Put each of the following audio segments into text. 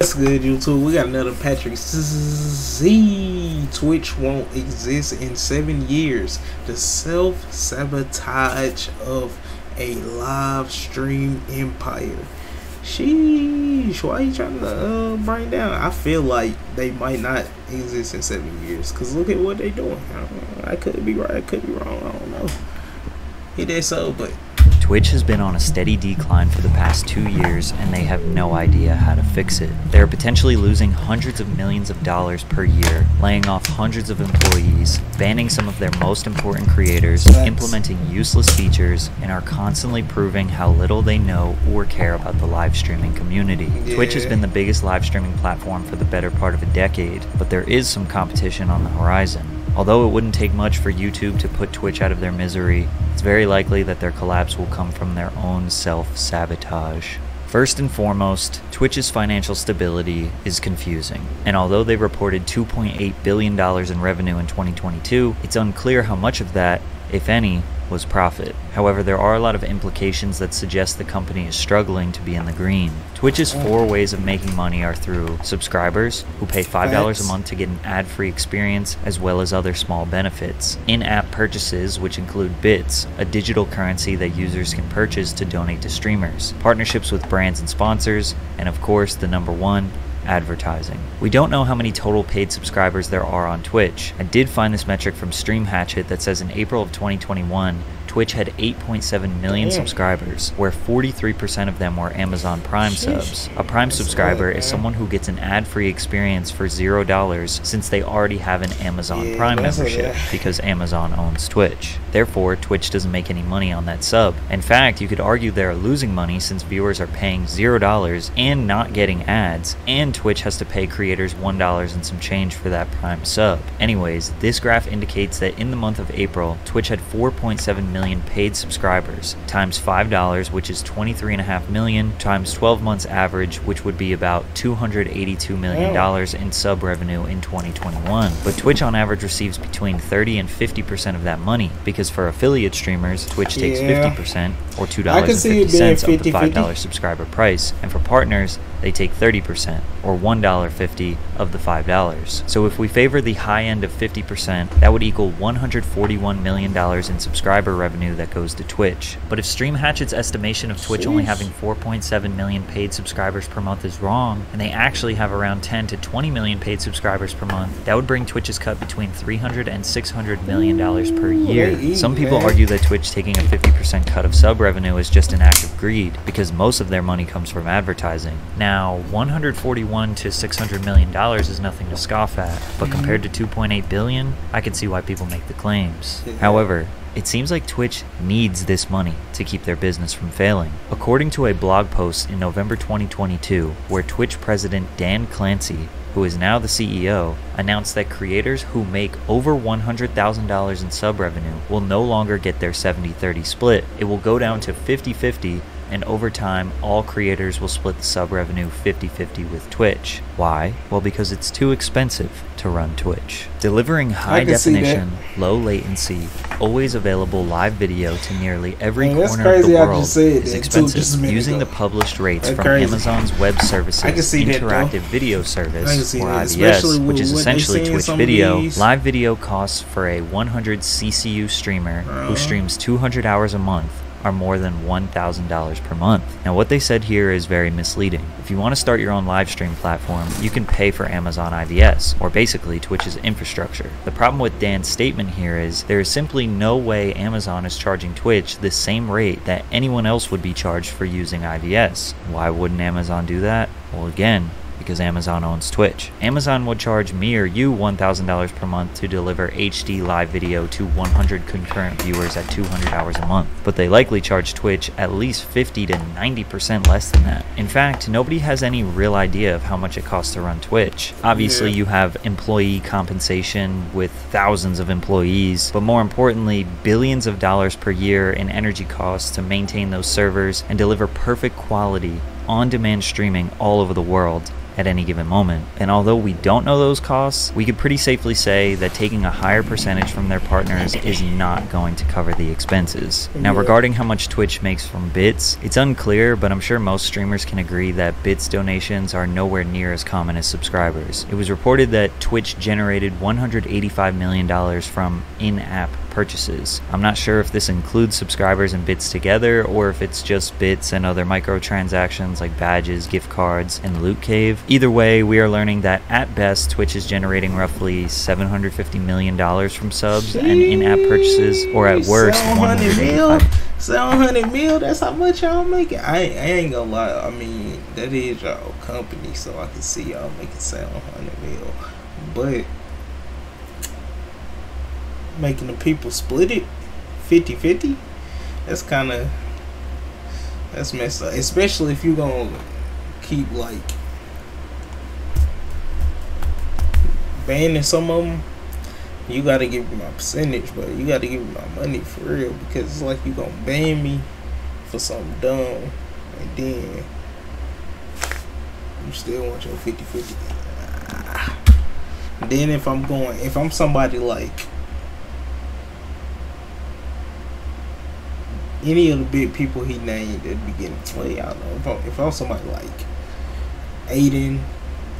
That's good, YouTube. We got another Patrick Z. Twitch won't exist in seven years. The self sabotage of a live stream empire. Sheesh, why are you trying to uh, bring down? I feel like they might not exist in seven years. Cause look at what they're doing. I, I could be right, I could be wrong. I don't know. It is so, but Twitch has been on a steady decline for the past two years and they have no idea how to fix it. They are potentially losing hundreds of millions of dollars per year, laying off hundreds of employees, banning some of their most important creators, implementing useless features, and are constantly proving how little they know or care about the live streaming community. Twitch has been the biggest live streaming platform for the better part of a decade, but there is some competition on the horizon. Although it wouldn't take much for YouTube to put Twitch out of their misery, it's very likely that their collapse will come from their own self sabotage. First and foremost, Twitch's financial stability is confusing. And although they reported $2.8 billion in revenue in 2022, it's unclear how much of that, if any, was profit. However, there are a lot of implications that suggest the company is struggling to be in the green. Twitch's four ways of making money are through subscribers, who pay $5 a month to get an ad free experience, as well as other small benefits. In app purchases, which include bits, a digital currency that users can purchase to donate to streamers, partnerships with brands and sponsors, and of course, the number one, advertising. We don't know how many total paid subscribers there are on Twitch. I did find this metric from Stream Hatchet that says in April of 2021, Twitch had 8.7 million subscribers, where 43% of them were Amazon Prime subs. A Prime subscriber is someone who gets an ad-free experience for $0 since they already have an Amazon Prime membership because Amazon owns Twitch. Therefore, Twitch doesn't make any money on that sub. In fact, you could argue they're losing money since viewers are paying $0 and not getting ads, and Twitch has to pay creators $1 and some change for that Prime sub. Anyways, this graph indicates that in the month of April, Twitch had 4.7 million paid subscribers, times $5, which is 23.5 million, times 12 months average, which would be about $282 million in sub revenue in 2021. But Twitch on average receives between 30 and 50% of that money because for affiliate streamers, Twitch takes Yeah. 50% or I can see it being $2.50 of the $5 subscriber price, and for partners, they take 30% or $1.50 of the $5. So if we favor the high end of 50%, that would equal $141 million in subscriber revenue that goes to Twitch. But if Stream Hatchet's estimation of Twitch only having 4.7 million paid subscribers per month is wrong, and they actually have around 10 to 20 million paid subscribers per month, that would bring Twitch's cut between 300 and 600 million dollars per year. Some people argue that Twitch taking a 50% cut of sub revenue is just an act of greed because most of their money comes from advertising. Now, 141 to 600 million dollars is nothing to scoff at, but mm-hmm. compared to 2.8 billion, I can see why people make the claims. However, it seems like Twitch needs this money to keep their business from failing. According to a blog post in November 2022, where Twitch president Dan Clancy, who is now the CEO, announced that creators who make over $100,000 in sub revenue will no longer get their 70 30 split. It will go down to 50 50 and over time, all creators will split the sub revenue 50 50 with Twitch. Why? Well, because it's too expensive to run Twitch. Delivering high can see that. definition, low latency, always available live video to nearly every Man, corner of the crazy I just world is that, too, expensive. just Using ago. the published rates That's from crazy. Amazon's web services, I can see that, interactive video service, or IVS, which is essentially Twitch video, live video costs for a 100 CCU streamer Uh-huh. who streams 200 hours a month are more than $1,000 per month. Now, what they said here is very misleading. If you want to start your own live stream platform, you can pay for Amazon IVS, or basically Twitch's infrastructure. The problem with Dan's statement here is there is simply no way Amazon is charging Twitch the same rate that anyone else would be charged for using IVS. Why wouldn't Amazon do that? Well, again, because Amazon owns Twitch. Amazon would charge me or you $1,000 per month to deliver HD live video to 100 concurrent viewers at 200 hours a month, but they likely charge Twitch at least 50 to 90% less than that. In fact, nobody has any real idea of how much it costs to run Twitch. Obviously, Yeah. you have employee compensation with thousands of employees, but more importantly, billions of dollars per year in energy costs to maintain those servers and deliver perfect quality on demand streaming all over the world at any given moment. And although we don't know those costs, we could pretty safely say that taking a higher percentage from their partners is not going to cover the expenses. Now, regarding how much Twitch makes from bits, it's unclear, but I'm sure most streamers can agree that bits donations are nowhere near as common as subscribers. It was reported that Twitch generated $185 million from in app purchases. I'm not sure if this includes subscribers and bits together or if it's just bits and other microtransactions like badges, gift cards, and Loot Cave. Either way, we are learning that at best, Twitch is generating roughly $750 million from subs and in app purchases, or at worst, 700 mil, 700 mil. That's how much y'all making. I, I ain't gonna lie. I mean, that is y'all company, so I can see y'all making 700 mil. But making the people split it 50 50, that's kind of that's messed up. Especially if you're gonna keep like banning some of them you gotta give me my percentage, but you gotta give me my money for real because it's like you gonna ban me for something dumb and then you still want your 50 50. Ah. Then if I'm going, if I'm somebody like any of the big people he named at the beginning, well, y'all know, if I'm, if I'm somebody like Adin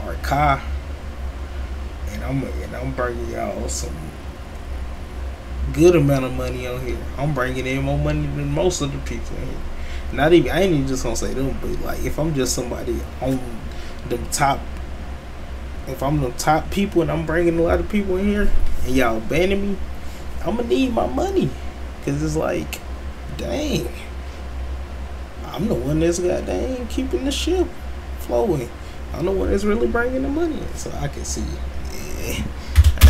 or Kai, and I'm and I'm bringing y'all some good amount of money on here. I'm bringing in more money than most of the people here. Not even I ain't even just gonna say them, but like if I'm just somebody on the top, if I'm the top people and I'm bringing a lot of people in here and y'all banning me, I'm gonna need my money because it's like, dang, I'm the one that's got dang keeping the ship flowing. I'm the one that's really bringing the money so I can see. Yeah,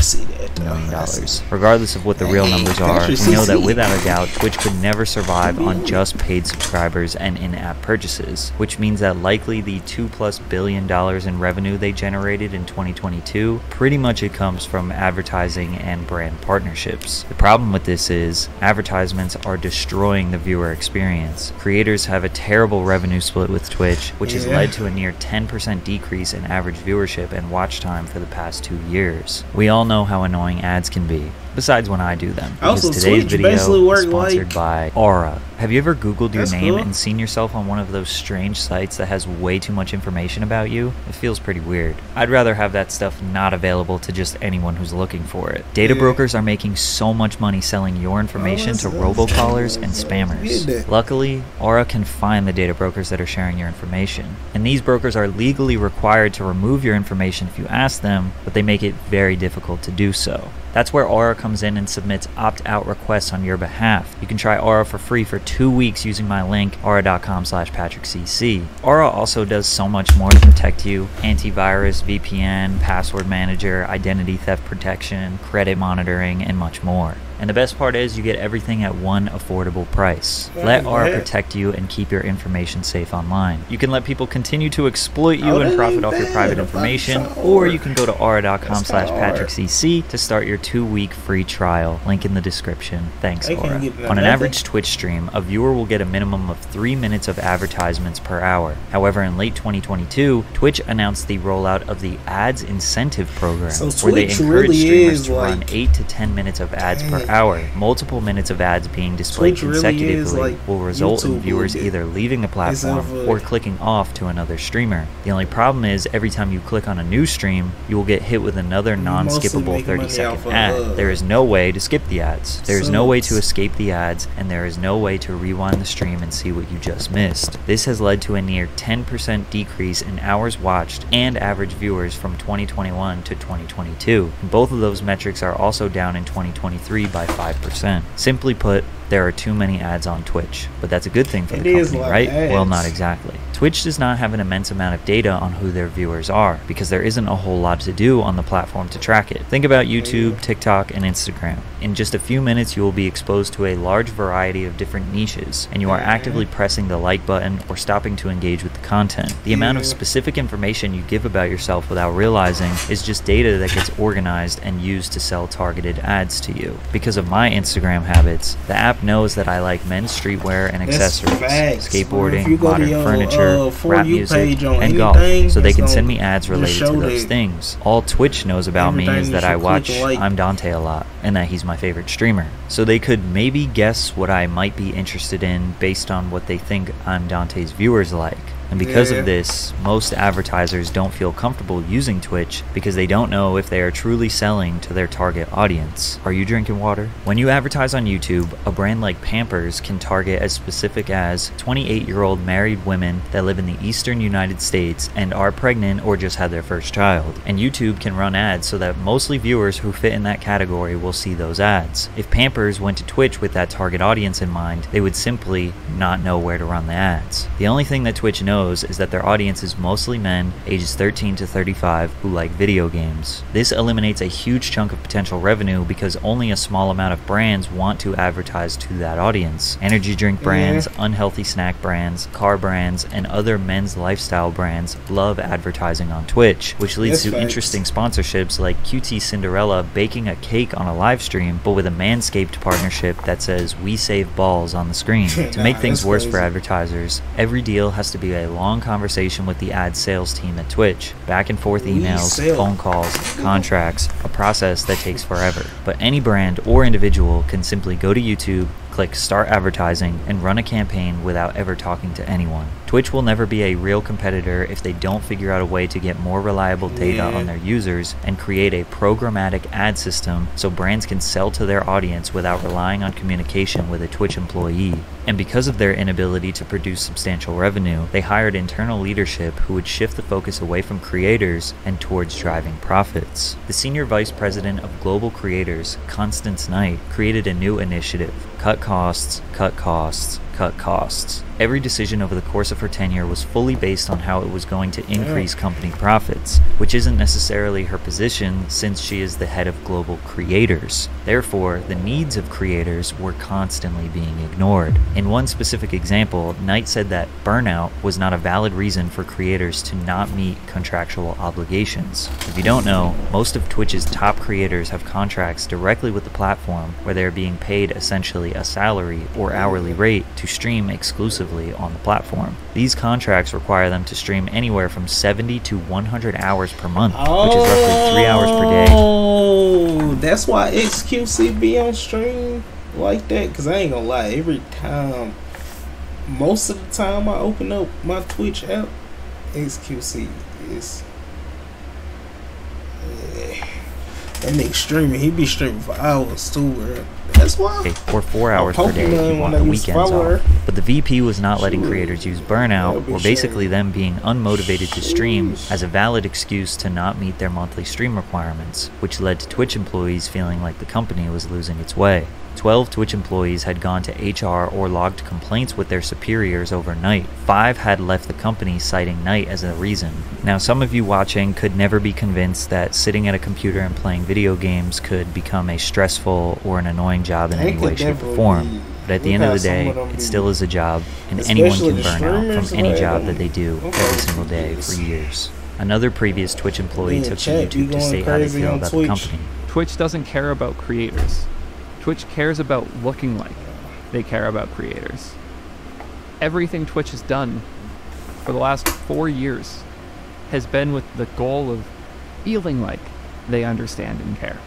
See million dollars. Regardless of what the real numbers are, we know that without a doubt, Twitch could never survive on just paid subscribers and in-app purchases, which means that likely the two plus billion dollars in revenue they generated in 2022, pretty much it comes from advertising and brand partnerships. The problem with this is advertisements are destroying the viewer experience. Creators have a terrible revenue split with Twitch, which has led to a near 10% decrease in average viewership and watch time for the past two years. We all know how annoying ads can be, besides when I do them. Because Also, today's Twitch video basically is sponsored like- by Aura. Have you ever Googled your That's name cool. and seen yourself on one of those strange sites that has way too much information about you? It feels pretty weird. I'd rather have that stuff not available to just anyone who's looking for it. Data Yeah. brokers are making so much money selling your information to robocallers and spammers. Luckily, Aura can find the data brokers that are sharing your information. And these brokers are legally required to remove your information if you ask them, but they make it very difficult to do so. That's where Aura comes in and submits opt-out requests on your behalf. You can try Aura for free for two weeks using my link, aura.com slash patrickcc. Aura also does so much more to protect you. Antivirus, VPN, password manager, identity theft protection, credit monitoring, and much more. And the best part is you get everything at one affordable price. Let Aura yeah. protect you and keep your information safe online. You can let people continue to exploit you Oh, and profit off your private information, or you can go to aura.com slash patrickcc to start your two-week free trial. Link in the description. Thanks, can't Aura. On an average Twitch stream, a viewer will get a minimum of three minutes of advertisements per hour. However, in late 2022, Twitch announced the rollout of the Ads Incentive Program, So where they encourage really streamers to run 8 to 10 minutes of ads per Dang. Hour. Multiple minutes of ads being displayed Twitch really consecutively like will result in YouTube a viewers either leaving the platform uh, or clicking off to another streamer. The only problem is every time you click on a new stream, you will get hit with another non-skippable making 30 money second ad. uh, There is no way to skip the ads. There is no way to escape the ads, and there is no way to rewind the stream and see what you just missed. This has led to a near 10% decrease in hours watched and average viewers from 2021 to 2022. Both of those metrics are also down in 2023 by 5%. Simply put, there are too many ads on Twitch, but that's a good thing for It the company, a lot of right? Well, not exactly. Twitch does not have an immense amount of data on who their viewers are because there isn't a whole lot to do on the platform to track it. Think about YouTube, TikTok, and Instagram. In just a few minutes, you will be exposed to a large variety of different niches, and you are actively pressing the like button or stopping to engage with the content. The amount of specific information you give about yourself without realizing is just data that gets organized and used to sell targeted ads to you. Because of my Instagram habits, the app knows that I like men's streetwear and accessories, facts, bro. If you skateboarding, modern furniture, uh, For rap music, and golf, so they can send me ads related to those things. All Twitch knows about me is that I watch like. ImDontai a lot, and that he's my favorite streamer. So they could maybe guess what I might be interested in based on what they think ImDontai's viewers like. And because Yeah. of this, most advertisers don't feel comfortable using Twitch because they don't know if they are truly selling to their target audience. Are you drinking water? When you advertise on YouTube, a brand like Pampers can target as specific as 28 year old married women that live in the eastern United States and are pregnant or just had their first child. And YouTube can run ads so that mostly viewers who fit in that category will see those ads. If Pampers went to Twitch with that target audience in mind, they would simply not know where to run the ads. The only thing that Twitch knows is that their audience is mostly men ages 13 to 35 who like video games. This eliminates a huge chunk of potential revenue because only a small amount of brands want to advertise to that audience. Energy drink brands, unhealthy snack brands, car brands, and other men's lifestyle brands love advertising on Twitch, which leads That's to facts. interesting sponsorships like QTCinderella baking a cake on a live stream, but with a Manscaped partnership that says "We save balls" on the screen. to make Nah, things worse for advertisers, every deal has to be a long conversation with the ad sales team at Twitch, back and forth emails, phone calls, contracts, a process that takes forever. But any brand or individual can simply go to YouTube, click start advertising, and run a campaign without ever talking to anyone. Twitch will never be a real competitor if they don't figure out a way to get more reliable data Yeah. on their users and create a programmatic ad system so brands can sell to their audience without relying on communication with a Twitch employee. And because of their inability to produce substantial revenue, they hired internal leadership who would shift the focus away from creators and towards driving profits. The senior vice president of global creators, Constance Knight, created a new initiative cut costs, cut costs, cut costs. Every decision over the course of her tenure was fully based on how it was going to increase company profits, which isn't necessarily her position since she is the head of global creators. Therefore, the needs of creators were constantly being ignored. In one specific example, Knight said that burnout was not a valid reason for creators to not meet contractual obligations. If you don't know, most of Twitch's top creators have contracts directly with the platform where they are being paid essentially a salary or hourly rate to stream exclusively on the platform. These contracts require them to stream anywhere from 70 to 100 hours per month, which is roughly 3 hours per day. Oh, that's why XQC be on stream like that. Cause I ain't gonna lie, every time, most of the time I open up my Twitch app, XQC is. Yeah. That nigga streaming, he be streaming for hours too. bro. That's why. or four hours per day if you want the I used to weekends off. But the VP was not letting She creators use burnout, or basically them being unmotivated to stream as a valid excuse to not meet their monthly stream requirements, which led to Twitch employees feeling like the company was losing its way. 12 Twitch employees had gone to HR or logged complaints with their superiors overnight. Five had left the company citing Knight as a reason. Now, some of you watching could never be convinced that sitting at a computer and playing video games could become a stressful or an annoying job in any way, shape, or form. But at the end of the day, it still is a job, and anyone can burn out from any job that they do every single day for years. Another previous Twitch employee took to YouTube to say how they crazy feel about the company. Twitch doesn't care about creators. Twitch cares about looking like they care about creators. Everything Twitch has done for the last four years has been with the goal of feeling like they understand and care.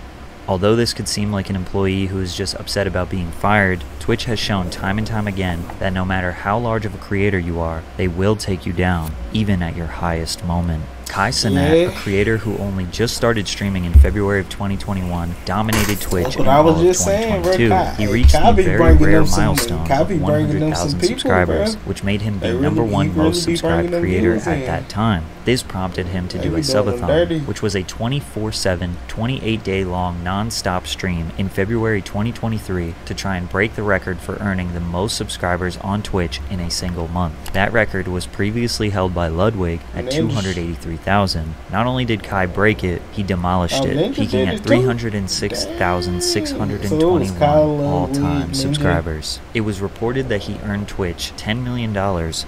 Although this could seem like an employee who is just upset about being fired, Twitch has shown time and time again that no matter how large of a creator you are, they will take you down, even at your highest moment. Kai Cenat, yeah. a creator who only just started streaming in February of 2021, dominated Twitch in all of 2022. Saying, he reached Kai the very rare milestone of 100,000 subscribers, bro. which made him the really, number one really most subscribed creator at that time. This prompted him to do a subathon, which was a 24-7, 28-day long non-stop stream in February 2023 to try and break the record for earning the most subscribers on Twitch in a single month. That record was previously held by Ludwig at 283 3000. Not only did Kai break it, he demolished it, peaking at 306,621 all-time subscribers. It was reported that he earned Twitch $10 million,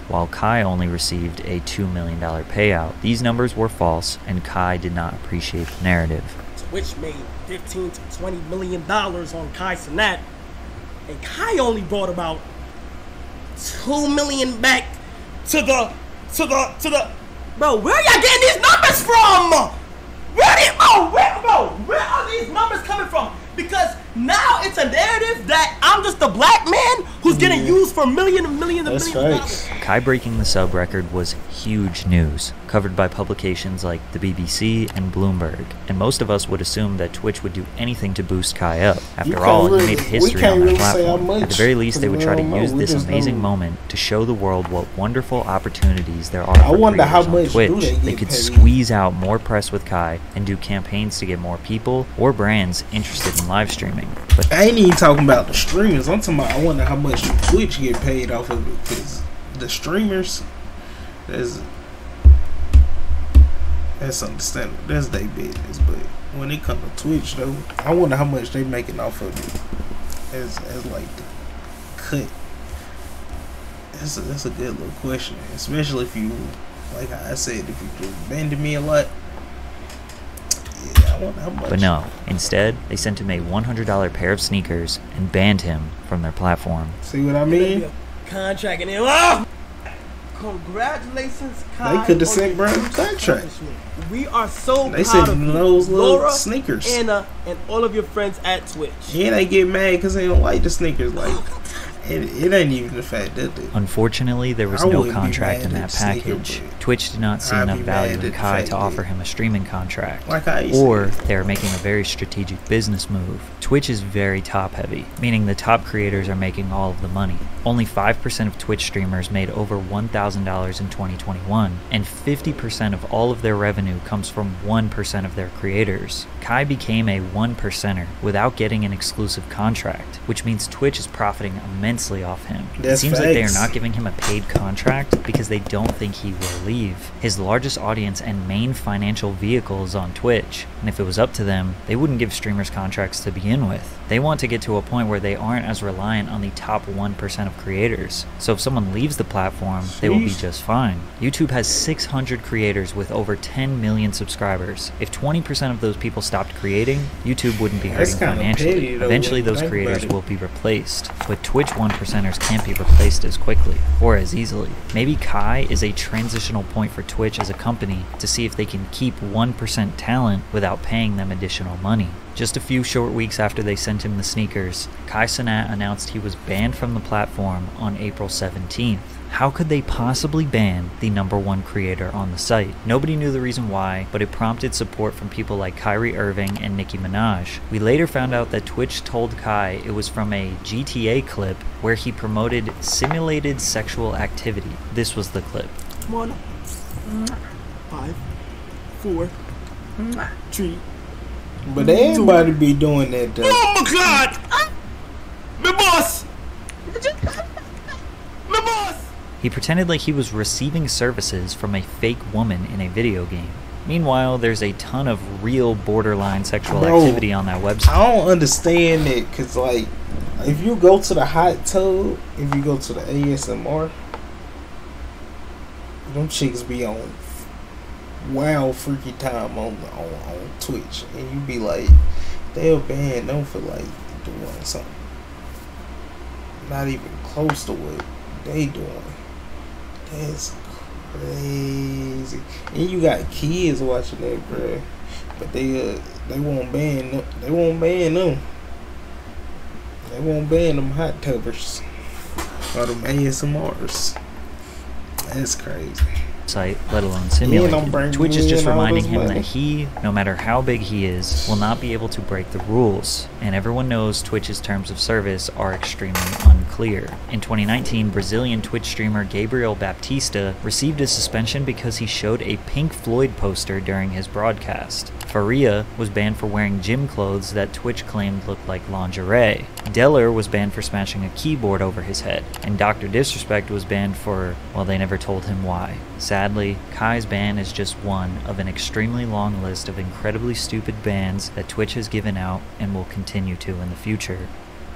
while Kai only received a $2 million payout. These numbers were false, and Kai did not appreciate the narrative. Twitch made 15 to 20 million dollars on Kai Cenat, and Kai only brought about 2 million back to the to the to the bro. Where y'all getting these numbers from? Where bro? Oh, where bro? Where are these numbers coming from? Because now it's a narrative that I'm just a black man who's getting used for millions and millions and That's millions of facts. dollars. Kai breaking the sub record was huge news, covered by publications like the BBC and Bloomberg, and most of us would assume that Twitch would do anything to boost Kai up. After all, really- he made history on that really say how platform. At the very least, they would try to use this amazing know. moment to show the world what wonderful opportunities there are I for wonder how creators on much Twitch. they They could paid? squeeze out more press with Kai and do campaigns to get more people or brands interested in live streaming. But I ain't even talking about the streamers. I'm talking about. I wonder how much Twitch get paid off of it because the streamers, that's that's understandable. That's their business. But when it comes to Twitch, though, I wonder how much they making off of it as as like the cut. That's a, that's a good little question, especially if you, like I said, if you just bending me a lot. Yeah, I wonder how much. But no, instead, they sent him a $100 pair of sneakers and banned him from their platform. See what I mean? Contracting him. oh! Ah! Congratulations, Kai. They coulda on sent your Brown contract. We are so They proud sent of you, those little Laura, sneakers. Anna, and all of your friends at Twitch. And they get mad because they don't like the sneakers. Like, it, it ain't even the fact Unfortunately, there was I no contract in that package. Twitch did not see I'd enough value in Kai to offer him a streaming contract. like Or they are making a very strategic business move. Twitch is very top heavy, meaning the top creators are making all of the money. Only 5% of Twitch streamers made over $1,000 in 2021, and 50% of all of their revenue comes from 1% of their creators. Kai became a one percenter without getting an exclusive contract, which means Twitch is profiting immensely off him. That's it seems like they are not giving him a paid contract because they don't think he will leave. His largest audience and main financial vehicle is on Twitch, and if it was up to them, they wouldn't give streamers contracts to begin with. They want to get to a point where they aren't as reliant on the top 1% of creators. So if someone leaves the platform, they will be just fine. YouTube has 600 creators with over 10 million subscribers. If 20% of those people stopped creating, YouTube wouldn't be hurting financially. Eventually, those creators will be replaced, but Twitch 1%ers can't be replaced as quickly or as easily. Maybe Kai is a transitional point for Twitch as a company to see if they can keep 1% talent without paying them additional money. Just a few short weeks after they sent him the sneakers, Kai Cenat announced he was banned from the platform on April 17th. How could they possibly ban the number one creator on the site? Nobody knew the reason why, but it prompted support from people like Kyrie Irving and Nicki Minaj. We later found out that Twitch told Kai it was from a GTA clip where he promoted simulated sexual activity. This was the clip. Come on. Five, four, three. But they ain't about to be doing that, though. Oh my god! My boss! My boss! He pretended like he was receiving services from a fake woman in a video game. Meanwhile, there's a ton of real borderline sexual Bro, activity on that website. I don't understand it because, like, if you go to the hot tub, if you go to the ASMR, them chicks be on wild freaky time on on, on Twitch, and you be like, they'll ban them for like doing something not even close to what they doing. That's crazy. And you got kids watching that, bruh. But they uh, they won't ban them. They won't ban them. They won't ban them hot tubbers or them ASMRs. That's crazy. Site, let alone I'm simulated. Twitch is just reminding him that he, no matter how big he is, will not be able to break the rules. And everyone knows Twitch's terms of service are extremely unclear. In 2019, Brazilian Twitch streamer Gabriel Baptista received a suspension because he showed a Pink Floyd poster during his broadcast. Faria was banned for wearing gym clothes that Twitch claimed looked like lingerie. Dellor was banned for smashing a keyboard over his head. And Dr. Disrespect was banned for, well, they never told him why. Sadly, Kai's ban is just one of an extremely long list of incredibly stupid bans that Twitch has given out and will continue to in the future.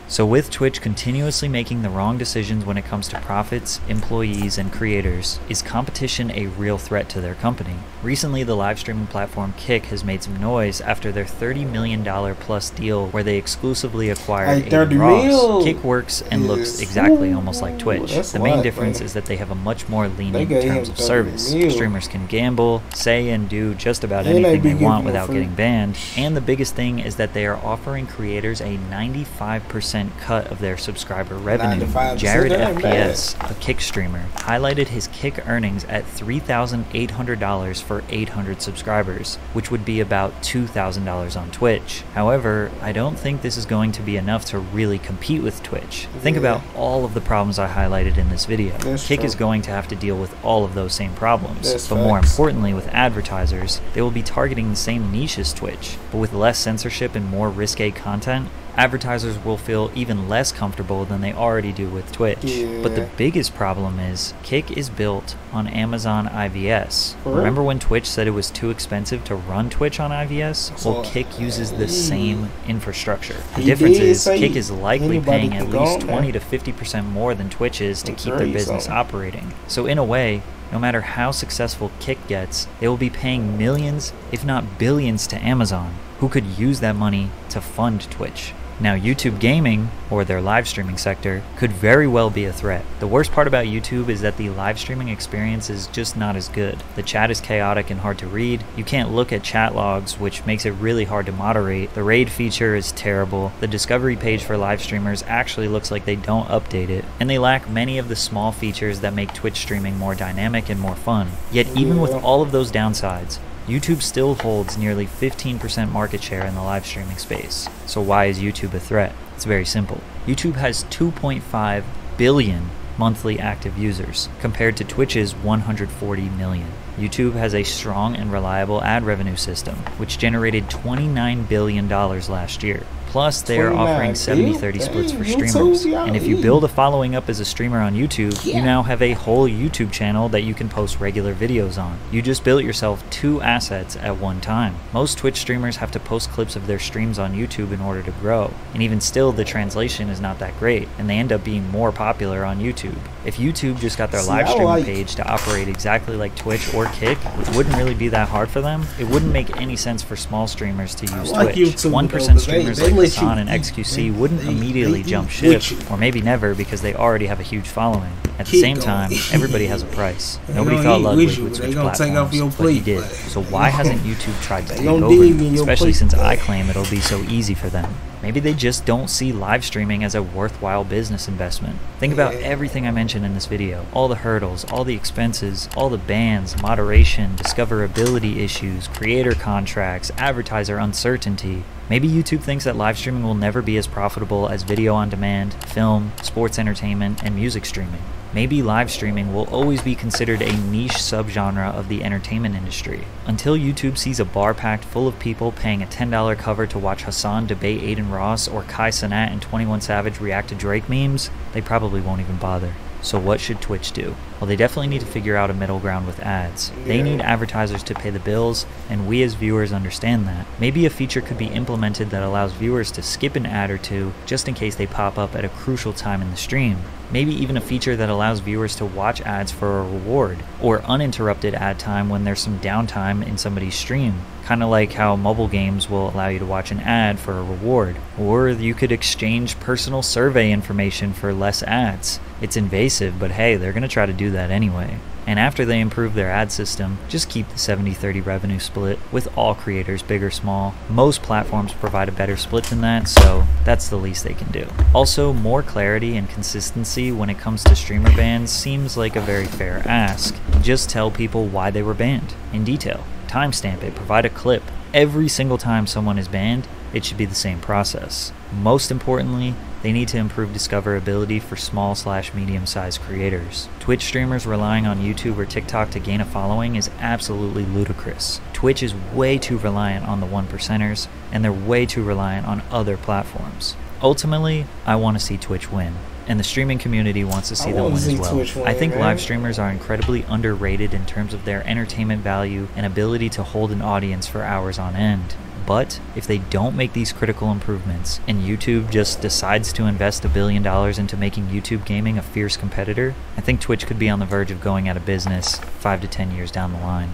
So, with Twitch continuously making the wrong decisions when it comes to profits, employees, and creators, is competition a real threat to their company? Recently, the live streaming platform Kick has made some noise after their $30 million plus deal where they exclusively acquired Hey, 30 Adin Ross. mil. Kick works and looks Yes. exactly almost like Twitch. The main lot, difference man. is that they have a much more lenient terms of service. mil. Streamers can gamble, say and do just about And anything they want without free- getting banned. And the biggest thing is that they are offering creators a 95% cut of their subscriber revenue. Jared that ain't bad. FPS, a Kick streamer, highlighted his Kick earnings at $3,800 for 800 subscribers, which would be about $2,000 on Twitch. However, I don't think this is going to be enough to really compete with Twitch. Think Yeah. about all of the problems I highlighted in this video. That's Kick true. is going to have to deal with all of those same problems. That's but more importantly, with advertisers, they will be targeting the same niche as Twitch, but with less censorship and more risque content. Advertisers will feel even less comfortable than they already do with Twitch. But the biggest problem is Kick is built on Amazon IVS. For real? Remember when Twitch said it was too expensive to run Twitch on IVS? Well, Kick uses the same infrastructure. The He difference is Kick is likely paying at least 20 to 50% more than Twitch is to keep their business so- operating. So in a way, no matter how successful Kick gets, they will be paying millions, if not billions, to Amazon, who could use that money to fund Twitch. Now, YouTube gaming, or their live streaming sector, could very well be a threat. The worst part about YouTube is that the live streaming experience is just not as good. The chat is chaotic and hard to read. You can't look at chat logs, which makes it really hard to moderate. The raid feature is terrible. The discovery page for live streamers actually looks like they don't update it. And they lack many of the small features that make Twitch streaming more dynamic and more fun. Yet, even with all of those downsides, YouTube still holds nearly 15% market share in the live streaming space. So why is YouTube a threat? It's very simple. YouTube has 2.5 billion monthly active users compared to Twitch's 140 million. YouTube has a strong and reliable ad revenue system, which generated $29 billion last year. Plus, they are offering 70 30 splits for streamers. And if you build a following up as a streamer on YouTube, you now have a whole YouTube channel that you can post regular videos on. You just built yourself two assets at one time. Most Twitch streamers have to post clips of their streams on YouTube in order to grow. And even still, the translation is not that great, and they end up being more popular on YouTube. If YouTube just got their live streaming page to operate exactly like Twitch or Kick, it wouldn't really be that hard for them. It wouldn't make any sense for small streamers to use like Twitch. 1% though, 'cause they- streamers they like Hasan and. XQC wouldn't they- immediately jump ship, or maybe never because they already have a huge following. At the same time, everybody has a price. Nobody thought Ludwig would switch gonna take off platforms, your but he did. So why hasn't YouTube tried to take over? Especially since I claim it'll be so easy for them. Maybe they just don't see live streaming as a worthwhile business investment. Think about everything I mentioned in this video. All the hurdles, all the expenses, all the bans, moderation, discoverability issues, creator contracts, advertiser uncertainty. Maybe YouTube thinks that live streaming will never be as profitable as video on demand, film, sports entertainment, and music streaming. Maybe live streaming will always be considered a niche subgenre of the entertainment industry. Until YouTube sees a bar packed full of people paying a $10 cover to watch Hasan debate Adin Ross or Kai Cenat and 21 Savage react to Drake memes, they probably won't even bother. So what should Twitch do? Well, they definitely need to figure out a middle ground with ads. They need advertisers to pay the bills, and we as viewers understand that. Maybe a feature could be implemented that allows viewers to skip an ad or two just in case they pop up at a crucial time in the stream. Maybe even a feature that allows viewers to watch ads for a reward, or uninterrupted ad time when there's some downtime in somebody's stream. Kind of like how mobile games will allow you to watch an ad for a reward. Or you could exchange personal survey information for less ads. It's invasive, but hey, they're going to try to do that anyway. And after they improve their ad system, just keep the 70 30 revenue split with all creators, big or small. Most platforms provide a better split than that, so that's the least they can do. Also, more clarity and consistency when it comes to streamer bans seems like a very fair ask. Just tell people why they were banned in detail. Timestamp it, provide a clip. Every single time someone is banned, it should be the same process. Most importantly, they need to improve discoverability for small slash medium sized creators. Twitch streamers relying on YouTube or TikTok to gain a following is absolutely ludicrous. Twitch is way too reliant on the one percenters, and they're way too reliant on other platforms. Ultimately, I want to see Twitch win. And the streaming community wants to see I them win as well. I think live streamers are incredibly underrated in terms of their entertainment value and ability to hold an audience for hours on end. But if they don't make these critical improvements and YouTube just decides to invest a billion dollars into making YouTube gaming a fierce competitor, I think Twitch could be on the verge of going out of business five to ten years down the line.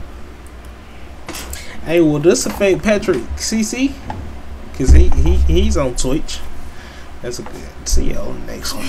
Hey, will this affect Patrick CC? Cause he, he he's on Twitch. That's a good. See y'all next one.